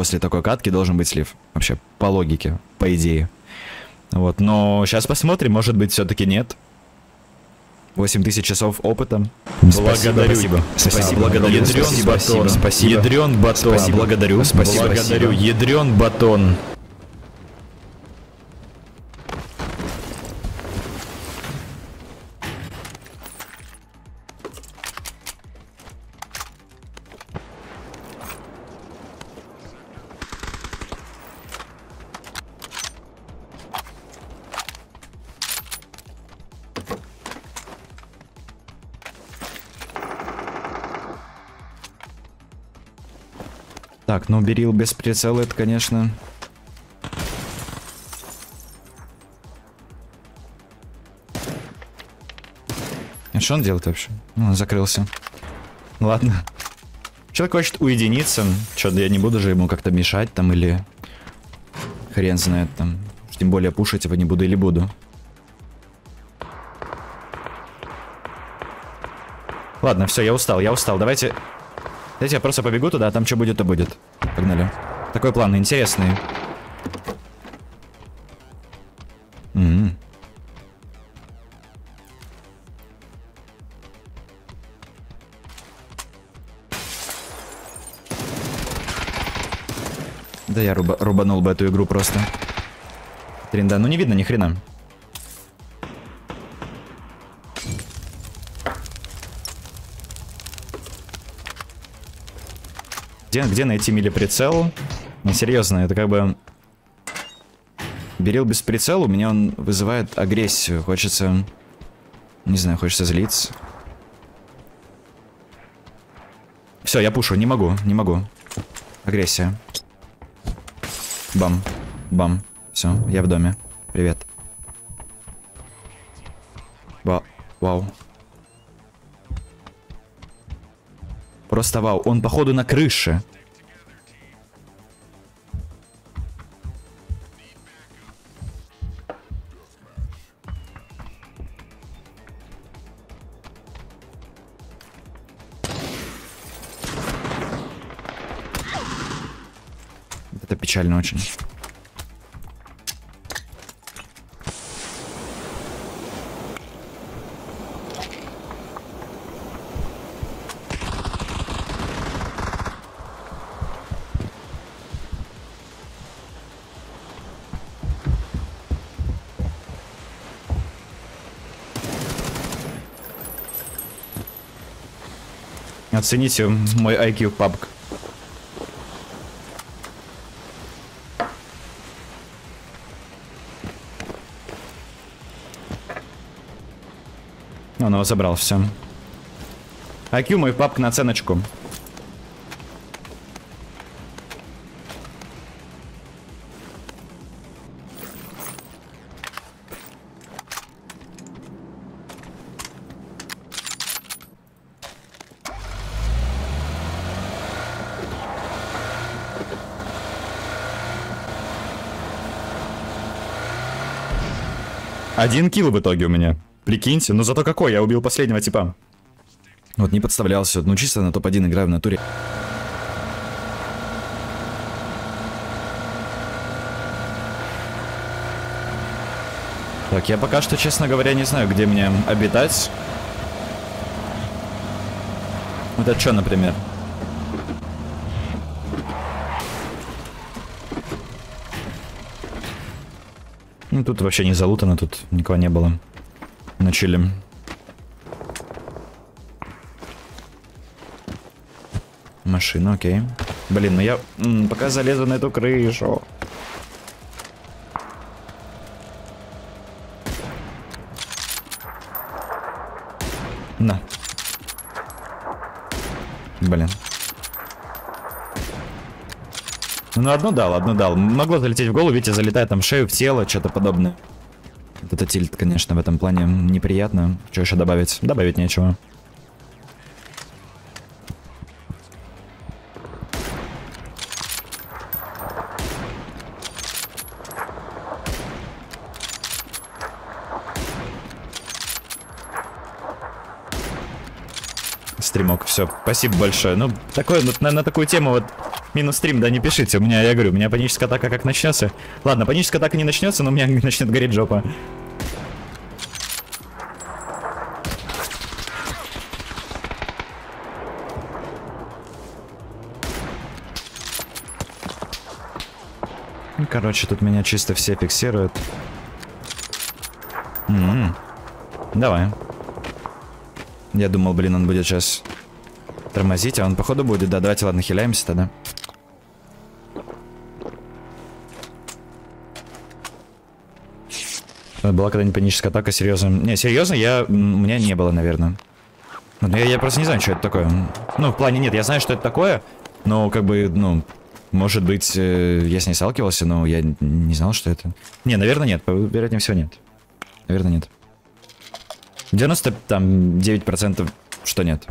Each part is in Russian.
после такой катки должен быть слив. Вообще, по логике, по идее. Вот, но сейчас посмотрим, может быть, все-таки нет. 8 тысяч часов опыта. Благодарю. Спасибо. Спасибо. Благодарю. Ядрен Спасибо. батон. Спасибо. Ядрен батон. Спасибо. Благодарю. Спасибо. Благодарю. Ядрен батон. Так, ну берил без прицела, это, конечно... А что он делает вообще? Ну, он закрылся. Ладно. Человек хочет уединиться. Что-то я не буду же ему как-то мешать там или... Хрен знает там. Тем более пушить его не буду или буду. Ладно, все, я устал, я устал. Давайте... Давайте я просто побегу туда, а там что будет, то будет. Погнали. Такой план интересный. М. Да я руба- рубанул бы эту игру просто. Тринда, ну не видно ни хрена. Где, где найти мили-прицел? Ну, серьезно, это как бы... Берил без прицела, у меня он вызывает агрессию. Хочется... Не знаю, хочется злиться. Все, я пушу, не могу, не могу. Агрессия. Бам. Бам. Все, я в доме. Привет. Ва вау. Просто вау. Он, походу, на крыше. Это печально очень. Оцените мой IQ PUBG. Он его забрал, все. IQ мой папк на оценочку. Один килл в итоге у меня. Прикиньте, но зато какой, я убил последнего типа. Вот не подставлялся, ну чисто на топ-1 играю в натуре. Так, я пока что, честно говоря, не знаю, где мне обитать. Вот это что, например? Ну, тут вообще не залутано, тут никого не было. Начали. Машина, окей. Блин, ну я пока залезу на эту крышу. На. Блин. Ну, одну дал, одну дал. Могло залететь в голову, видите, залетает там в шею, в тело, что-то подобное. Вот это тильт, конечно, в этом плане неприятно. Что еще добавить? Добавить нечего. Стримок, все, спасибо большое. Ну, такое, на, на такую тему вот Минус стрим, да, не пишите. У меня, я говорю, у меня паническая атака как начнется. Ладно, паническая атака не начнется, но у меня начнет гореть жопа. Ну, Короче, тут меня чисто все фиксируют. М-м. Давай. Я думал, блин, он будет сейчас тормозить, а он походу будет. Да, давайте, ладно, хиляемся тогда. Была когда-нибудь паническая атака, серьезно. Не, серьезно, я... У меня не было, наверное. Ну, я, я просто не знаю, что это такое. Ну, в плане нет, я знаю, что это такое, но как бы, ну, может быть, э, я с ней сталкивался, но я не знал, что это. Не, наверное, нет, вероятнее всего нет. Наверное, нет. 90 там 9% что нет.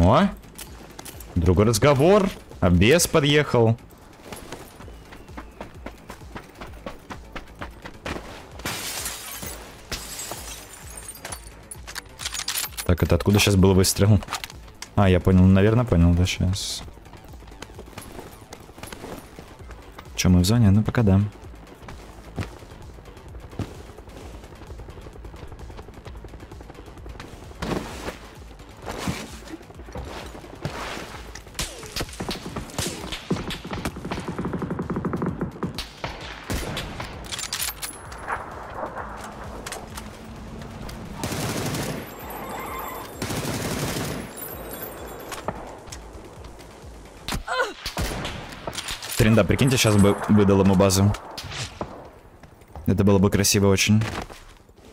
Ну, а? Другой разговор. А бес подъехал. Так, это откуда сейчас был выстрел? А, я понял, наверное, понял, да, сейчас. Че, мы в зоне? Ну, пока да. Тренда, прикиньте, сейчас бы выдал ему базу. Это было бы красиво очень.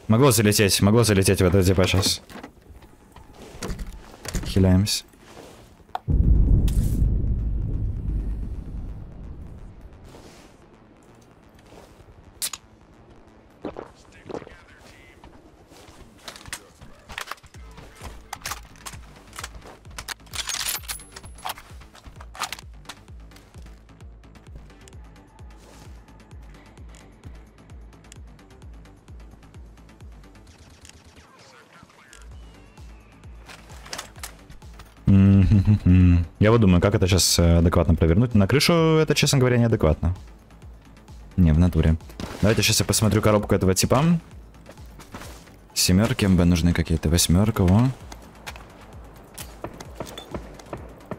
Могло залететь, могло залететь в это типа сейчас. Хиляемся. Я вот думаю, как это сейчас адекватно провернуть. На крышу это, честно говоря, неадекватно. Не, в натуре. Давайте сейчас я посмотрю коробку этого типа. Семерки, МБ нужны какие-то. Восьмерка, во.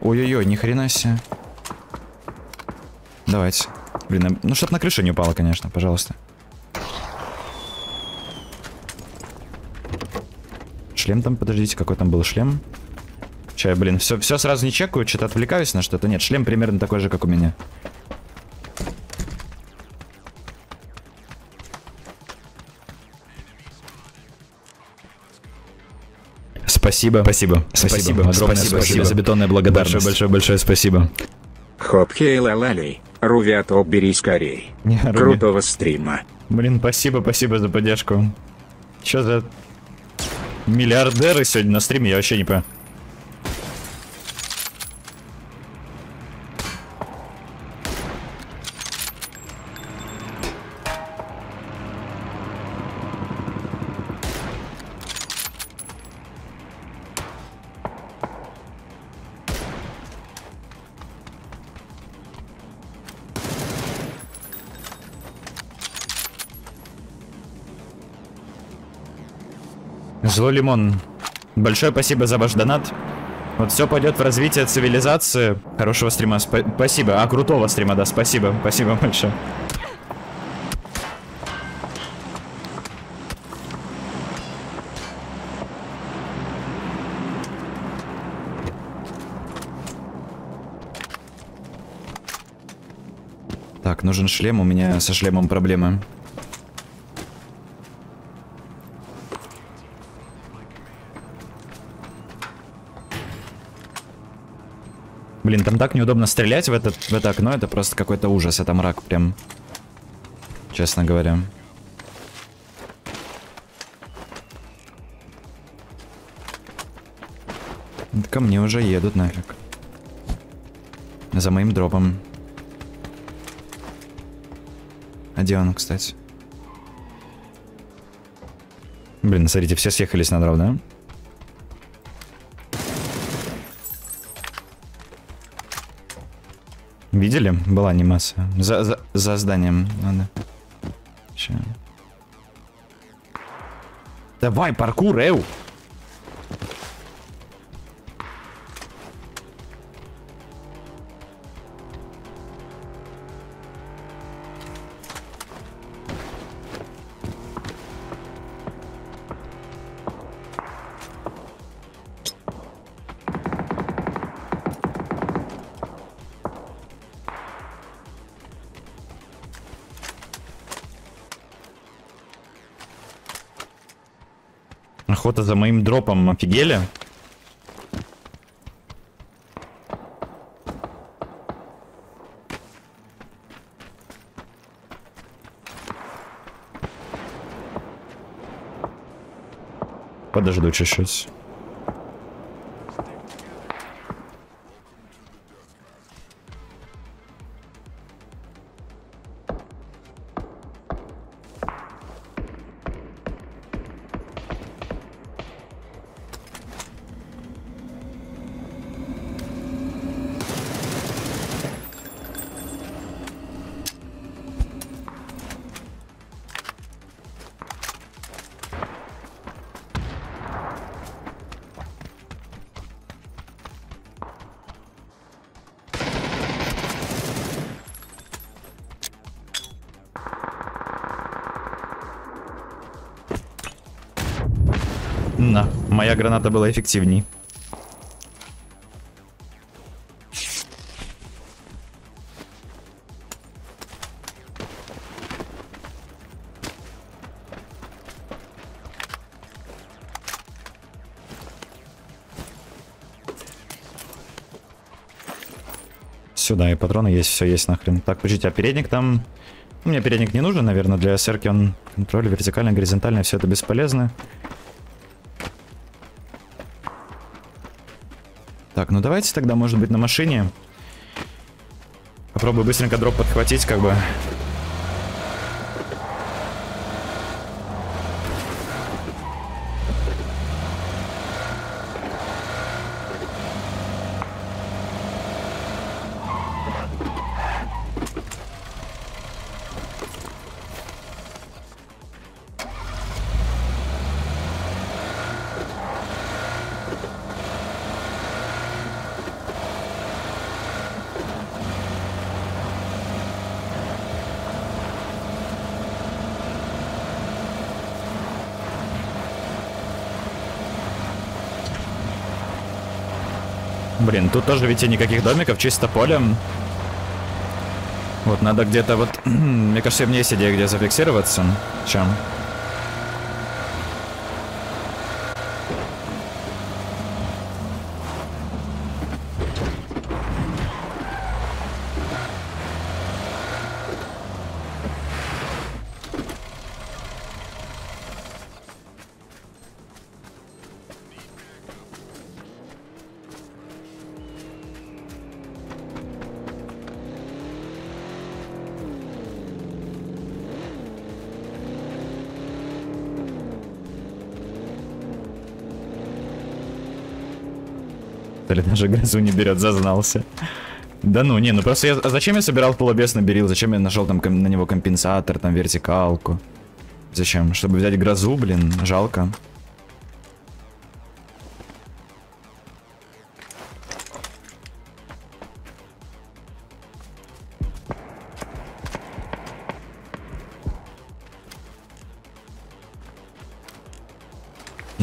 Ой-ой-ой, ни хрена себе. Давайте. Блин, а- ну чтоб на крышу не упало, конечно, пожалуйста. Шлем там, подождите, какой там был шлем? Че, блин, все, все сразу не чекаю, что-то отвлекаюсь на что-то. Нет, шлем примерно такой же, как у меня. Спасибо. Спасибо. Спасибо. Огромное Спасибо. спасибо за бетонное благодарность. Большое, большое, большое спасибо. Хоп-хей лалалей, Рувиато бери скорей. Не, Руби. Крутого стрима. Блин, спасибо, спасибо за поддержку. Че за миллиардеры сегодня на стриме, я вообще не понимаю. Злой лимон. Большое спасибо за ваш донат. Вот все пойдет в развитие цивилизации. Хорошего стрима. спа- спасибо. А, крутого стрима, да, спасибо. Спасибо большое. Так, нужен шлем. У меня со шлемом проблемы. Там так неудобно стрелять в, этот, в это окно, это просто какой-то ужас, это мрак прям. Честно говоря. Ко мне уже едут нафиг. За моим дробом. А где он, кстати? Блин, смотрите, все съехались на дроп, да? Видели? Была анимация. За, за, за зданием надо. Ща. Давай, паркур, эу! Охота за моим дропом, офигели? Подожду чуть-чуть. На, моя граната была эффективней. Сюда и патроны есть, все есть нахрен. Так, подождите, а передник там... Мне передник не нужен, наверное, для СРК он контроль вертикально, горизонтально, все это бесполезно. Так, ну давайте тогда, может быть, на машине. Попробую быстренько дроп подхватить, как бы. Блин, тут тоже ведь никаких домиков, чисто поле. Вот, надо где-то вот... Мне кажется, меня есть идея, где зафиксироваться. Чем? Или даже газу не берет, зазнался. Да ну, не, ну просто я... А зачем я собирал полубесный берил? Зачем я нашел там на него компенсатор, там вертикалку? Зачем? Чтобы взять грозу, блин, жалко.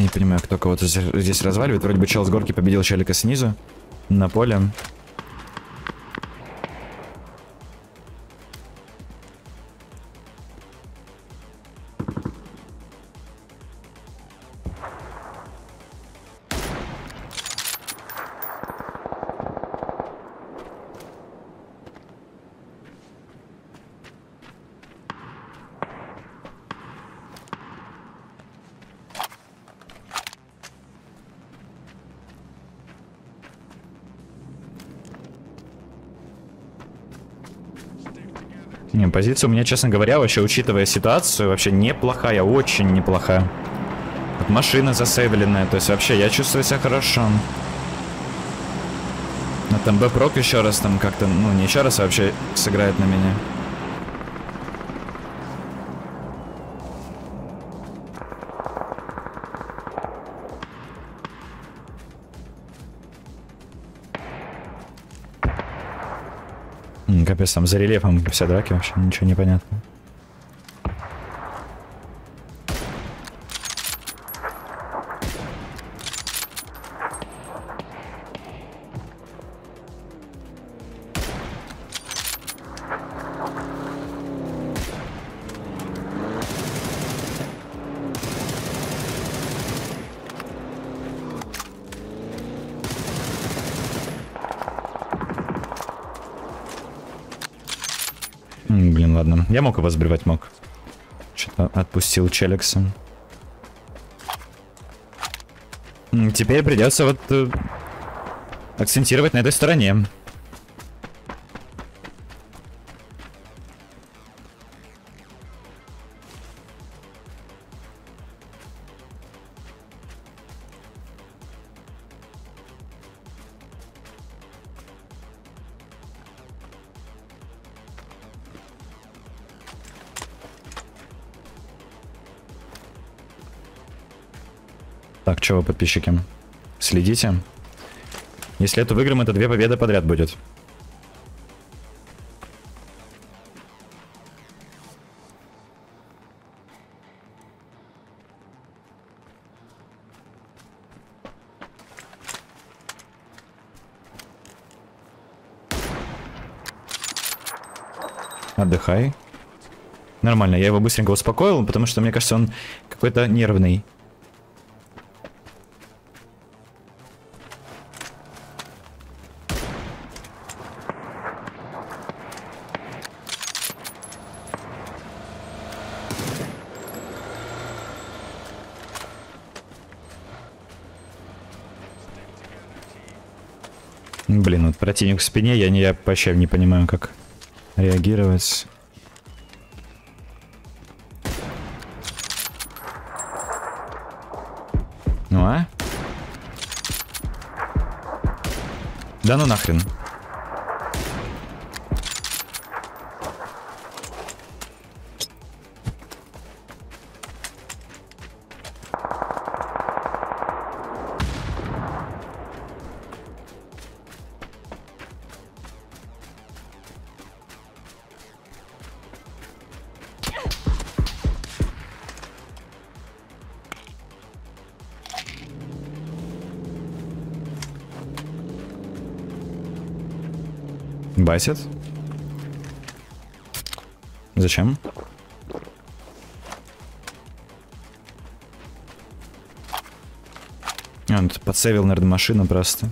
Не понимаю, кто кого-то здесь разваливает. Вроде бы чел с горки победил челика снизу. На поле. Позиция у меня, честно говоря, вообще, учитывая ситуацию, вообще неплохая, очень неплохая. Вот машина засейвленная, то есть вообще я чувствую себя хорошо. А там Б-прок еще раз там как-то, ну не еще раз, а вообще сыграет на меня. Капец, там за рельефом все драки вообще ничего не понятно. Я мог его сбривать, мог. Что-то отпустил Челикса. Теперь придется вот э, акцентировать на этой стороне. Так, что вы, подписчики? Следите. Если эту выиграем, это две победы подряд будет. Отдыхай. Нормально, я его быстренько успокоил, потому что мне кажется, он какой-то нервный. Противник в спине, я, не, я вообще не понимаю, как реагировать. Ну а? Да ну нахрен. Басит? Зачем? А, Он тут подсейвил, наверное, машину просто.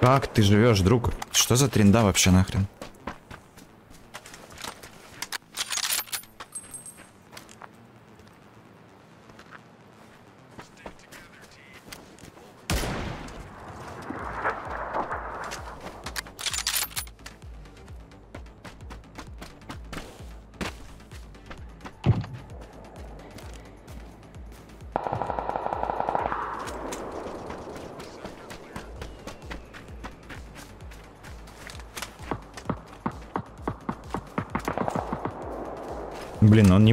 Как ты живешь, друг? Что за тренда вообще нахрен?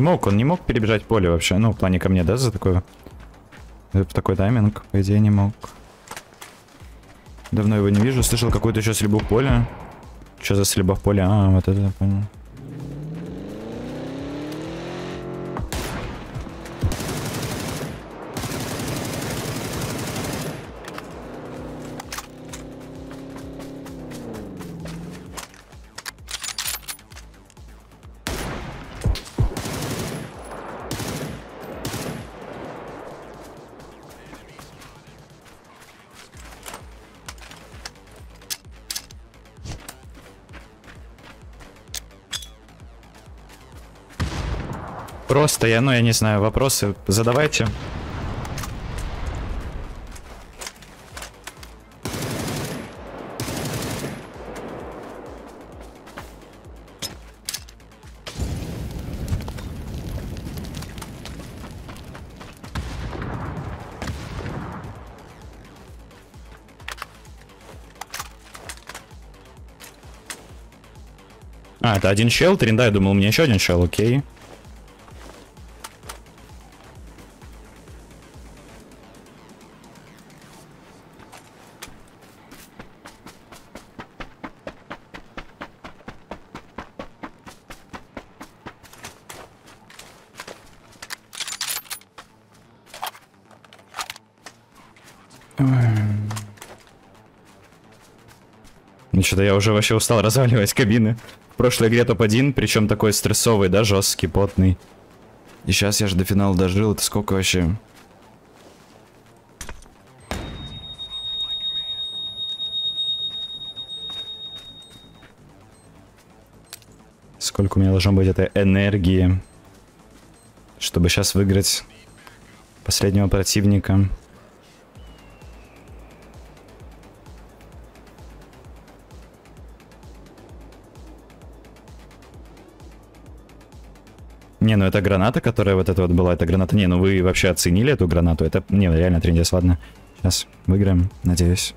Мог, он не мог перебежать поле вообще. Ну, в плане ко мне, да, за такое... В такой тайминг, по идее, не мог. Давно его не вижу. Слышал какую-то еще слебу в поле. Что за слеба в поле? А, вот это понял. Просто я, ну, я не знаю, вопросы задавайте. А, это один чел, тринда, я думал, у меня еще один чел, окей. Ну что-то я уже вообще устал разваливать кабины. В прошлой игре топ-1, причем такой стрессовый, да, жесткий, потный. И сейчас я же до финала дожил, это сколько вообще? Сколько у меня должно быть этой энергии, чтобы сейчас выиграть последнего противника. Не, ну это граната, которая вот эта вот была, это граната. Не, ну вы вообще оценили эту гранату? Это, не, реально трендец, ладно. Сейчас выиграем, надеюсь.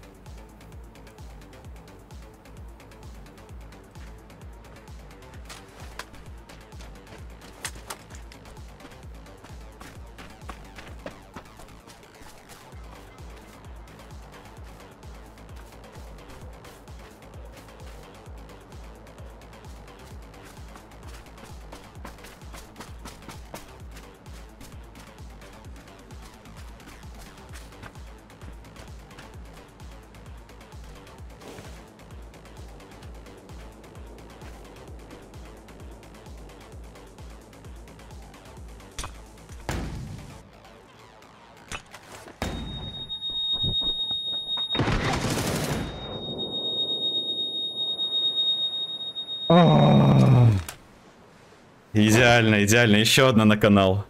Идеально, идеально. Еще одна на канал.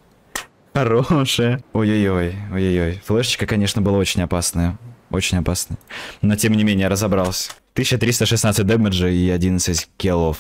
Хорошая. Ой-ой-ой, ой-ой-ой. Флешечка, конечно, была очень опасная. Очень опасная. Но, тем не менее, разобрался. 1316 дэмэджа и 11 киллов.